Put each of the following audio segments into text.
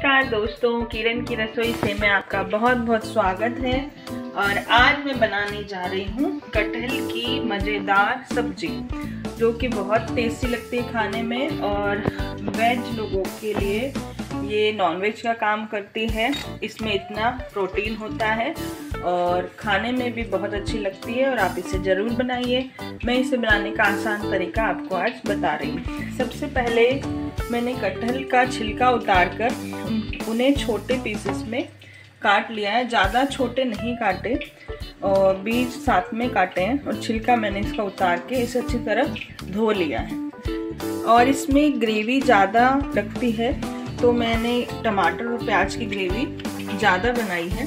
नमस्कार दोस्तों, किरण की रसोई से मैं आपका बहुत बहुत स्वागत है और आज मैं बनाने जा रही हूँ कटहल की मज़ेदार सब्ज़ी, जो कि बहुत टेस्टी लगती है खाने में और वेज लोगों के लिए ये नॉनवेज का काम करती है। इसमें इतना प्रोटीन होता है और खाने में भी बहुत अच्छी लगती है और आप इसे ज़रूर बनाइए। मैं इसे बनाने का आसान तरीका आपको आज बता रही हूँ। सबसे पहले मैंने कटहल का छिलका उतार कर उन्हें छोटे पीसेस में काट लिया है। ज़्यादा छोटे नहीं काटे और बीज साथ में काटे हैं और छिलका मैंने इसका उतार के इसे अच्छी तरह धो लिया है। और इसमें ग्रेवी ज़्यादा लगती है तो मैंने टमाटर और प्याज की ग्रेवी ज़्यादा बनाई है।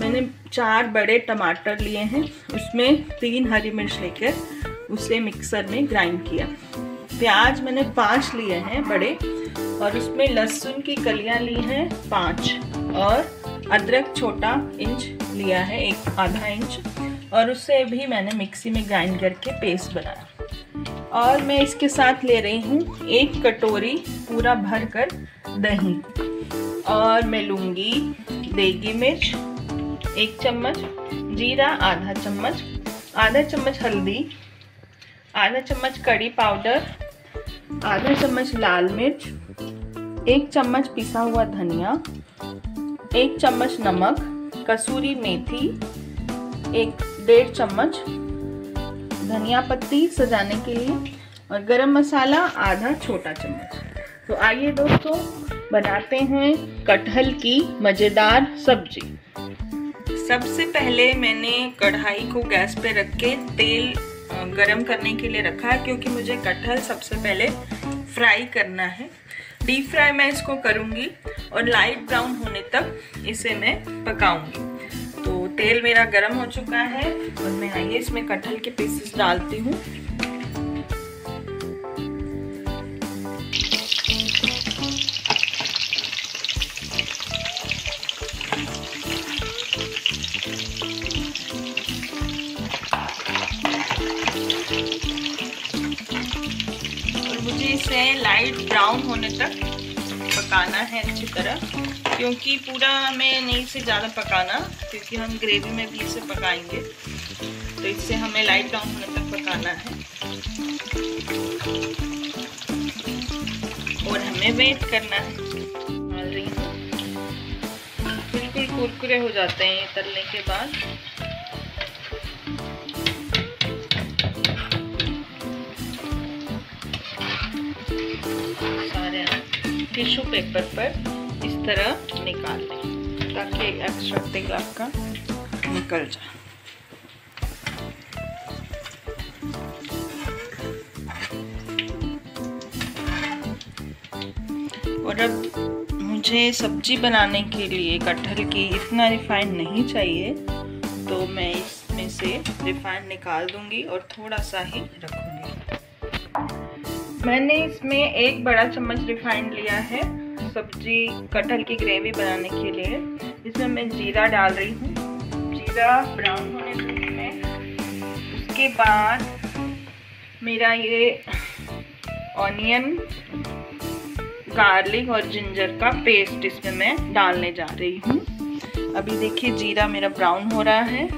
मैंने चार बड़े टमाटर लिए हैं, उसमें तीन हरी मिर्च लेकर उसे मिक्सर में ग्राइंड किया। प्याज मैंने पाँच लिए हैं बड़े, और उसमें लहसुन की कलियाँ ली हैं पाँच, और अदरक छोटा इंच लिया है, एक आधा इंच, और उससे भी मैंने मिक्सी में ग्राइंड करके पेस्ट बनाया। और मैं इसके साथ ले रही हूँ एक कटोरी पूरा भर कर दही। और मैं लूँगी देगी मिर्च, एक चम्मच, जीरा, आधा चम्मच आधा चम्मच हल्दी, आधा चम्मच कड़ी पाउडर, आधा चम्मच लाल मिर्च, एक चम्मच पिसा हुआ धनिया, एक चम्मच नमक, कसूरी मेथी, एक डेढ़ चम्मच धनिया पत्ती सजाने के लिए और गरम मसाला आधा छोटा चम्मच। तो आइए दोस्तों, बनाते हैं कटहल की मज़ेदार सब्ज़ी। सबसे पहले मैंने कढ़ाई को गैस पे रख के तेल गरम करने के लिए रखा है, क्योंकि मुझे कटहल सबसे पहले फ्राई करना है। डीप फ्राई मैं इसको करूँगी और लाइट ब्राउन होने तक इसे मैं पकाऊँगी। तेल मेरा गरम हो चुका है और मैं आइए इसमें कटहल के पीसेस डालती हूँ। मुझे इसे लाइट ब्राउन होने तक पकाना है अच्छी तरह, क्योंकि पूरा हमें नहीं से ज़्यादा पकाना, क्योंकि हम ग्रेवी में भी इसे पकाएँगे। तो इससे हमें लाइट ब्राउन होने तक पकाना है। और हमें वेट करना है। बिल्कुल कुरकुरे हो जाते हैं तलने के बाद। टिश्यू पेपर पर इस तरह निकाल लें ताकि एक्स्ट्रा तेल आपका निकल जाए। और अब मुझे सब्ज़ी बनाने के लिए कटहल की इतना रिफाइंड नहीं चाहिए तो मैं इसमें से रिफाइंड निकाल दूँगी और थोड़ा सा ही रखूँगी। मैंने इसमें एक बड़ा चम्मच रिफाइंड लिया है, सब्ज़ी, कटहल की ग्रेवी बनाने के लिए। इसमें मैं जीरा डाल रही हूँ। जीरा ब्राउन होने मैं उसके बाद मेरा ये ऑनियन, गार्लिक और जिंजर का पेस्ट इसमें मैं डालने जा रही हूँ। अभी देखिए जीरा मेरा ब्राउन हो रहा है।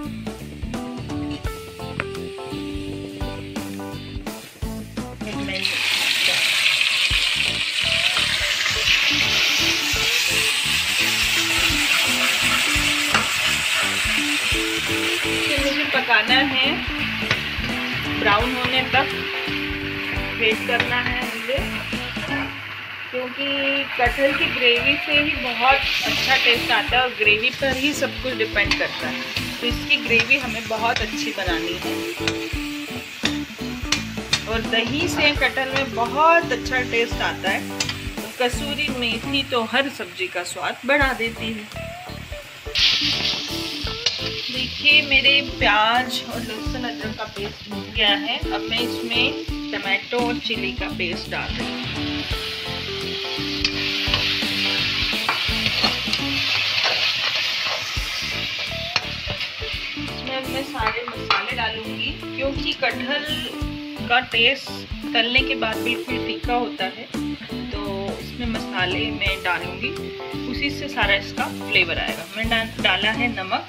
पकाना है। ब्राउन होने तक वेट करना है मुझे। क्योंकि कटहल की ग्रेवी से ही बहुत अच्छा टेस्ट आता है और ग्रेवी पर ही सब कुछ डिपेंड करता है। तो इसकी ग्रेवी हमें बहुत अच्छी बनानी है। और दही से कटहल में बहुत अच्छा टेस्ट आता है। कसूरी मेथी तो हर सब्ज़ी का स्वाद बढ़ा देती है। देखिए, मेरे प्याज और लहसुन अदरक का पेस्ट भून गया है। अब मैं इसमें टमाटो और चिली का पेस्ट डाल रही हूँ। इसमें मैं सारे मसाले डालूँगी, क्योंकि कटहल का टेस्ट तलने के बाद बिल्कुल फीका होता है तो इसमें मसाले मैं डालूँगी। उसी से सारा इसका फ्लेवर आएगा। मैं डाला है नमक।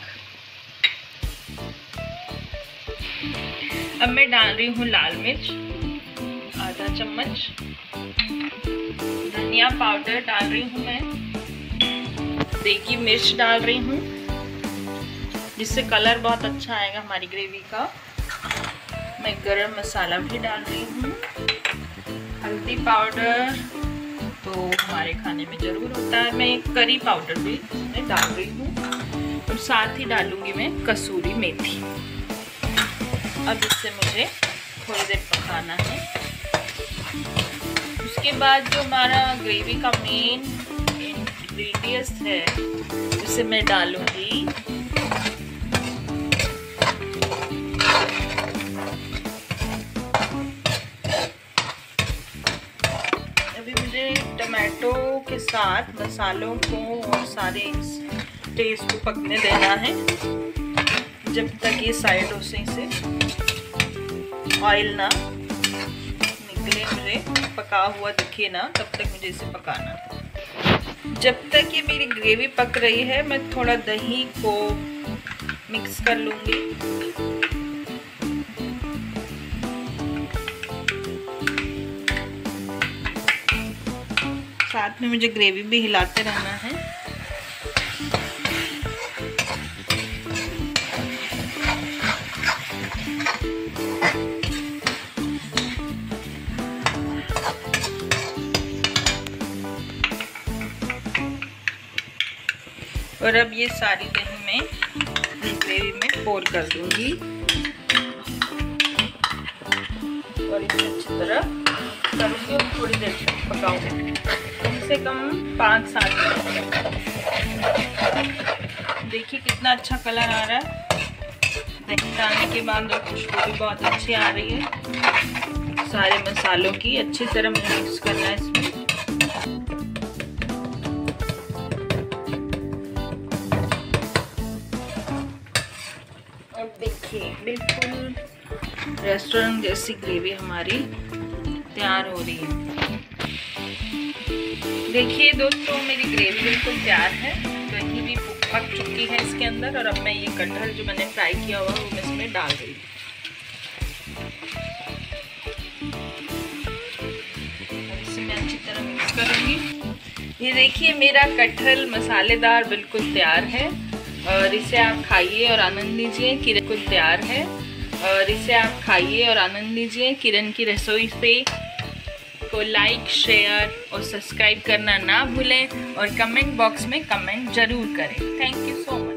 अब मैं डाल रही हूँ लाल मिर्च, आधा चम्मच। धनिया पाउडर डाल रही हूँ मैं। देगी मिर्च डाल रही हूँ, जिससे कलर बहुत अच्छा आएगा हमारी ग्रेवी का। मैं गरम मसाला भी डाल रही हूँ। हल्दी पाउडर तो हमारे खाने में ज़रूर होता है। मैं करी पाउडर भी इसमें डाल रही हूँ। और साथ ही डालूँगी मैं कसूरी मेथी। अब इससे मुझे थोड़ी देर पकाना है। उसके बाद जो हमारा ग्रेवी का मेन इंग्रेडिएंट्स है, उसे मैं डालूँगी। टमाटो के साथ मसालों को और सारे टेस्ट को पकने देना है। जब तक ये साइडों से इसे ऑयल ना निकले, मुझे पका हुआ दिखे ना, तब तक मुझे इसे पकाना जब तक ये मेरी ग्रेवी पक रही है, मैं थोड़ा दही को मिक्स कर लूँगी। साथ में मुझे ग्रेवी भी हिलाते रहना है। और अब ये सारी दही मैं ग्रेवी में पोर कर दूँगी। और इसे अच्छी तरह करूँगी और थोड़ी देर तक पकाऊँगी। कम से कम पाँच सात देखिए कितना अच्छा कलर आ रहा है। दही डालने के बाद और खुशबू भी बहुत अच्छी आ रही है। सारे मसालों की अच्छी तरह मिक्स करना है इसमें। अब देखिए, बिल्कुल रेस्टोरेंट जैसी ग्रेवी हमारी तैयार हो रही है। देखिए दोस्तों, मेरी ग्रेवी बिल्कुल तैयार है। दही भी पक चुकी है इसके अंदर और अब मैं ये कटहल जो मैंने फ्राई किया हुआ वो मैं इसमें डाल रही हूँ। इसे मैं अच्छी तरह मिक्स करूँगी। ये देखिए, मेरा कटहल मसालेदार बिल्कुल तैयार है। और इसे आप खाइए और आनंद लीजिए। किरण कुछ तैयार है। और इसे आप खाइए और आनंद लीजिए। किरण की रसोई से को लाइक शेयर और सब्सक्राइब करना ना भूलें और कमेंट बॉक्स में कमेंट ज़रूर करें। Thank you so much